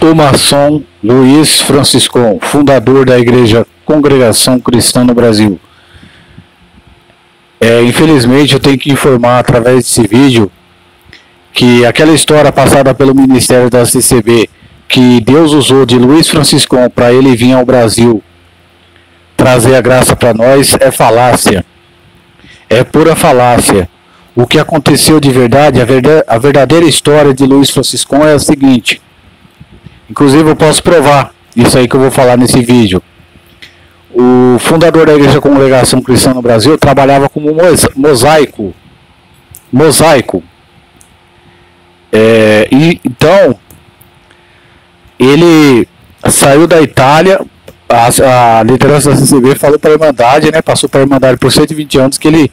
o maçom Luiz Franciscon, fundador da Igreja Congregação Cristã no Brasil. É, infelizmente, eu tenho que informar através desse vídeo que aquela história passada pelo Ministério da CCB, que Deus usou de Luiz Franciscon para ele vir ao Brasil trazer a graça para nós, é falácia. É pura falácia. O que aconteceu de verdade, a verdadeira história de Luiz Franciscon é a seguinte Inclusive eu posso provar isso aí que eu vou falar nesse vídeo. O fundador da Igreja Congregação Cristã no Brasil trabalhava como mosaico. Mosaico. É, e, então, ele saiu da Itália, a, a liderança da CCB falou para a Irmandade, né, passou para a Irmandade por 120 anos que ele,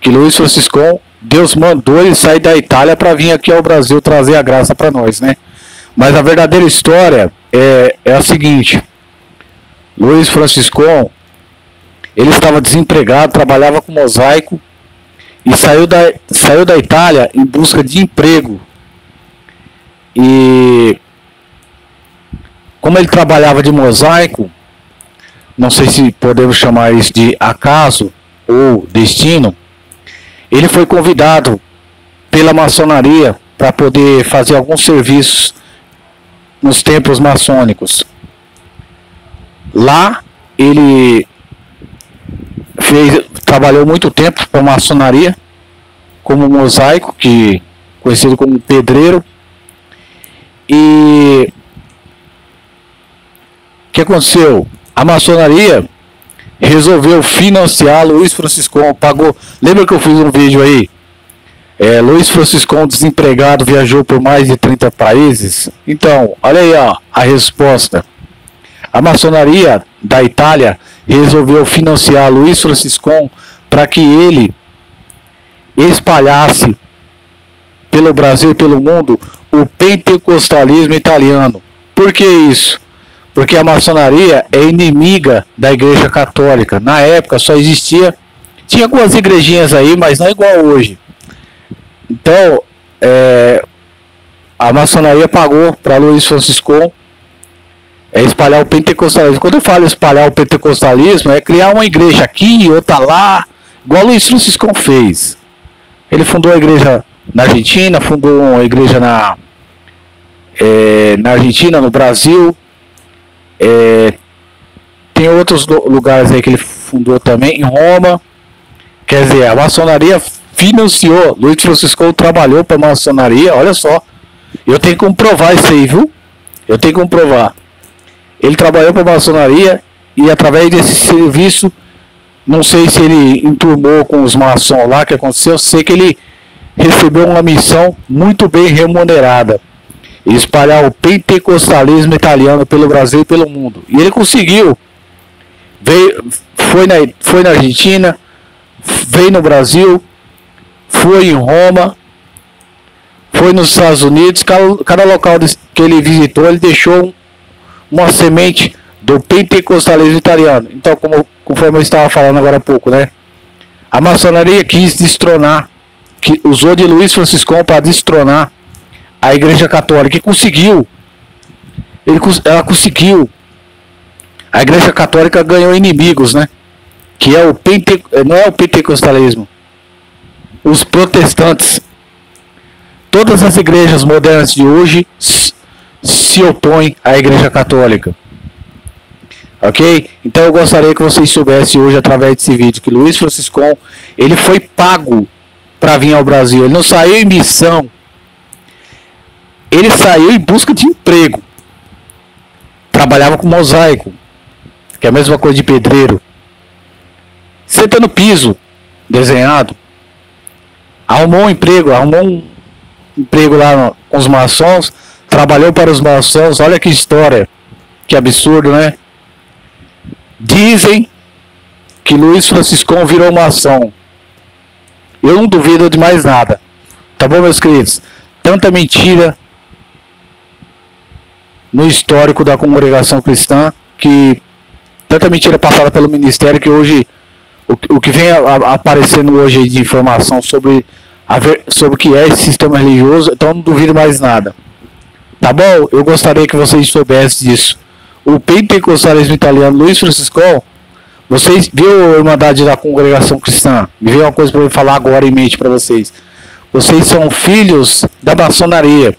que Luiz Franciscão, Deus mandou ele sair da Itália para vir aqui ao Brasil trazer a graça para nós, né? Mas a verdadeira história é, é a seguinte: Luiz Franciscon, ele estava desempregado, trabalhava com mosaico e saiu da, saiu da Itália em busca de emprego. E como ele trabalhava de mosaico, não sei se podemos chamar isso de acaso ou destino, ele foi convidado pela maçonaria para poder fazer alguns serviços nos templos maçônicos. Lá ele fez, trabalhou muito tempo com maçonaria, como mosaico, que conhecido como pedreiro. E o que aconteceu? A maçonaria resolveu financiar Luiz Francisco, pagou. Lembra que eu fiz um vídeo aí é, Luiz Francisco, desempregado, viajou por mais de 30 países. Então, olha aí ó, a resposta. A maçonaria da Itália resolveu financiar Luiz Francisco para que ele espalhasse pelo Brasil e pelo mundo o pentecostalismo italiano. Por que isso? Porque a maçonaria é inimiga da Igreja Católica. Na época só existia, tinha algumas igrejinhas aí, mas não é igual hoje. Então, é, a maçonaria pagou para Luiz Francisco é espalhar o pentecostalismo. Quando eu falo espalhar o pentecostalismo, é criar uma igreja aqui, outra lá, igual Luiz Francisco fez. Ele fundou a igreja na Argentina, fundou uma igreja na, é, na Argentina, no Brasil. É, tem outros lugares aí que ele fundou também, em Roma. Quer dizer, a maçonaria financiou. Luiz Francisco trabalhou para a maçonaria, olha só. Eu tenho que comprovar isso aí, viu? Eu tenho que comprovar. Ele trabalhou para a maçonaria e através desse serviço, não sei se ele enturmou com os maçons lá que aconteceu, sei que ele recebeu uma missão muito bem remunerada. Espalhar o pentecostalismo italiano pelo Brasil e pelo mundo. E ele conseguiu. Veio, foi, na, foi na Argentina, veio no Brasil, foi em Roma, foi nos Estados Unidos, cada, cada local que ele visitou, ele deixou uma semente do pentecostalismo italiano. Então, como, conforme eu estava falando agora há pouco, né? A maçonaria quis destronar, que usou de Luiz Francisco para destronar a Igreja Católica e conseguiu. Ele, ela conseguiu. A Igreja Católica ganhou inimigos, né? Que é o pente, não é o pentecostalismo, os protestantes. Todas as igrejas modernas de hoje se opõem à Igreja Católica. Ok? Então eu gostaria que vocês soubessem hoje, através desse vídeo, que Luiz Franciscon, ele foi pago para vir ao Brasil. Ele não saiu em missão. Ele saiu em busca de emprego. Trabalhava com mosaico, que é a mesma coisa de pedreiro. Sentando piso, desenhado arrumou um emprego, arrumou um emprego lá no, com os maçons, trabalhou para os maçons, olha que história, que absurdo, né? Dizem que Luiz Franciscão virou maçom. Eu não duvido de mais nada. Tá bom, meus queridos? Tanta mentira no histórico da congregação cristã que tanta mentira passada pelo ministério que hoje o, o que vem a, a, aparecendo hoje de informação sobre, ver, sobre o que é esse sistema religioso, então não duvido mais nada. Tá bom? Eu gostaria que vocês soubessem disso. O pentecostalismo italiano Luiz Francisco, vocês viu a Irmandade da Congregação Cristã? Me veio uma coisa para eu falar agora em mente para vocês. Vocês são filhos da maçonaria.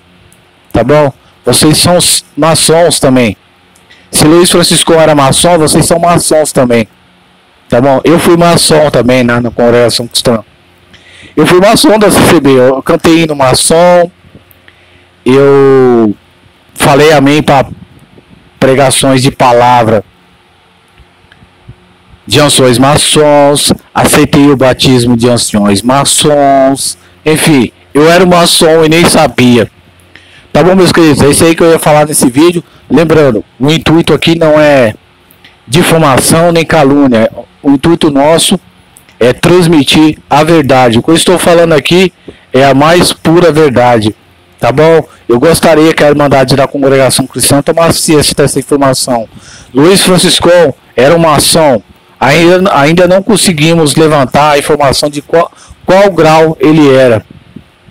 Tá bom? Vocês são maçons também. Se Luiz Francisco era maçom, vocês são maçons também. Tá bom? Eu fui maçom também na, na congregação cristã. Eu fui maçom da CCB. Eu cantei no maçom. Eu falei amém para pregações de palavra de anciões maçons. Aceitei o batismo de anciões maçons. Enfim, eu era maçom e nem sabia. Tá bom, meus queridos? É isso aí que eu ia falar nesse vídeo. Lembrando, o intuito aqui não é difamação nem calúnia. O intuito nosso é transmitir a verdade. O que eu estou falando aqui é a mais pura verdade. Tá bom? Eu gostaria que a Irmandade da Congregação Cristã tomasse ciência dessa informação. Luiz Francisco era um maçom. Ainda, ainda não conseguimos levantar a informação de qual, qual grau ele era.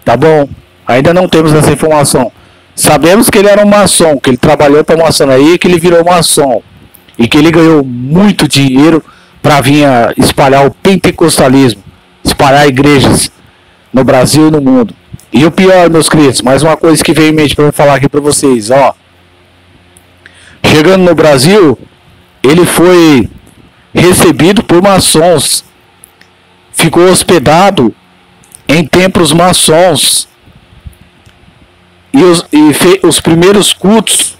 Tá bom? Ainda não temos essa informação. Sabemos que ele era um maçom, que ele trabalhou para maçonaria, que ele virou maçom e que ele ganhou muito dinheiro para vir espalhar o pentecostalismo, espalhar igrejas no Brasil e no mundo. E o pior, meus queridos, mais uma coisa que veio em mente para eu falar aqui para vocês, ó. Chegando no Brasil, ele foi recebido por maçons, ficou hospedado em templos maçons e os, e os primeiros cultos,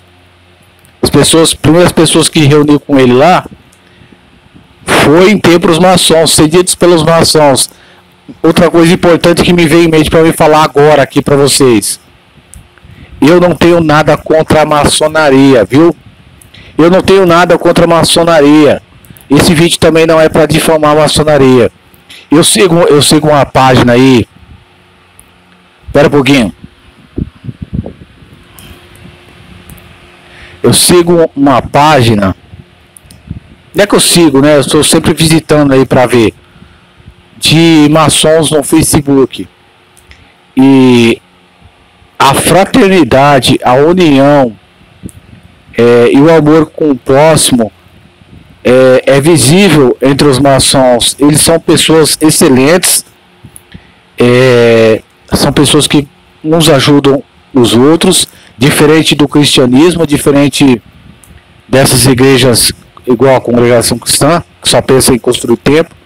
as pessoas, primeiras pessoas que reuniu com ele lá, foi em templos maçons, cedidos pelos maçons. Outra coisa importante que me veio em mente para me falar agora aqui para vocês. Eu não tenho nada contra a maçonaria, viu? Eu não tenho nada contra a maçonaria. Esse vídeo também não é para difamar a maçonaria. Eu sigo, eu sigo uma página aí. Espera um pouquinho. eu sigo uma página. Não é que eu sigo, né? Eu estou sempre visitando aí para ver. De maçons no Facebook. E a fraternidade, a união é, e o amor com o próximo é, é, visível entre os maçons. Eles são pessoas excelentes, é, são pessoas que uns ajudam os outros diferente do cristianismo, diferente dessas igrejas igual a congregação cristã, que só pensa em construir templo.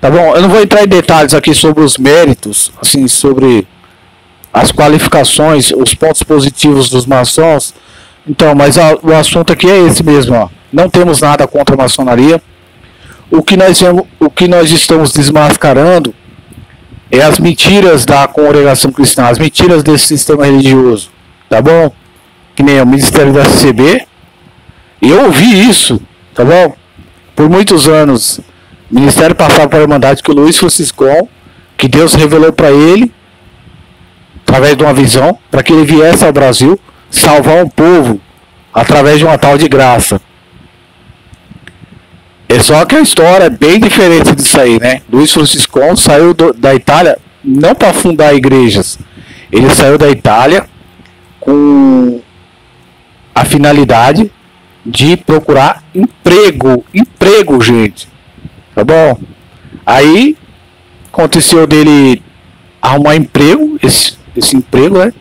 Tá bom? Eu não vou entrar em detalhes aqui sobre os méritos, assim, sobre as qualificações, os pontos positivos dos maçons. Então, mas a, o assunto aqui é esse mesmo, ó. Não temos nada contra a maçonaria. O que nós, o que nós estamos desmascarando é as mentiras da congregação cristã, as mentiras desse sistema religioso tá bom? Que nem o Ministério da CCB. Eu ouvi isso, tá bom? Por muitos anos, o Ministério passava para a Irmandade que o Luiz Franciscão, que Deus revelou para ele, através de uma visão, para que ele viesse ao Brasil salvar um povo através de uma tal de graça. É só que a história é bem diferente disso aí, né? Luiz Franciscão saiu do, da Itália não para fundar igrejas. Ele saiu da Itália com a finalidade de procurar emprego, emprego, gente. Tá bom? Aí aconteceu dele arrumar emprego, esse, esse emprego, né?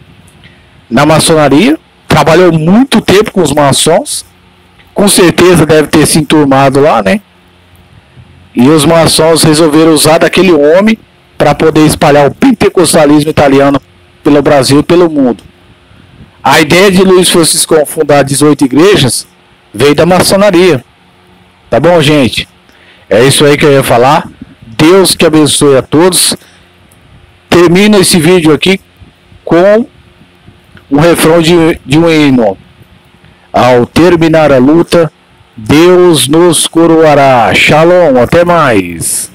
Na maçonaria, trabalhou muito tempo com os maçons, com certeza deve ter se enturmado lá, né? E os maçons resolveram usar daquele homem para poder espalhar o pentecostalismo italiano pelo Brasil e pelo mundo. A ideia de Luiz Francisco fundar 18 igrejas veio da maçonaria. Tá bom, gente? É isso aí que eu ia falar. Deus que abençoe a todos. Termino esse vídeo aqui com um refrão de, de um hino. Ao terminar a luta, Deus nos coroará. Shalom, até mais.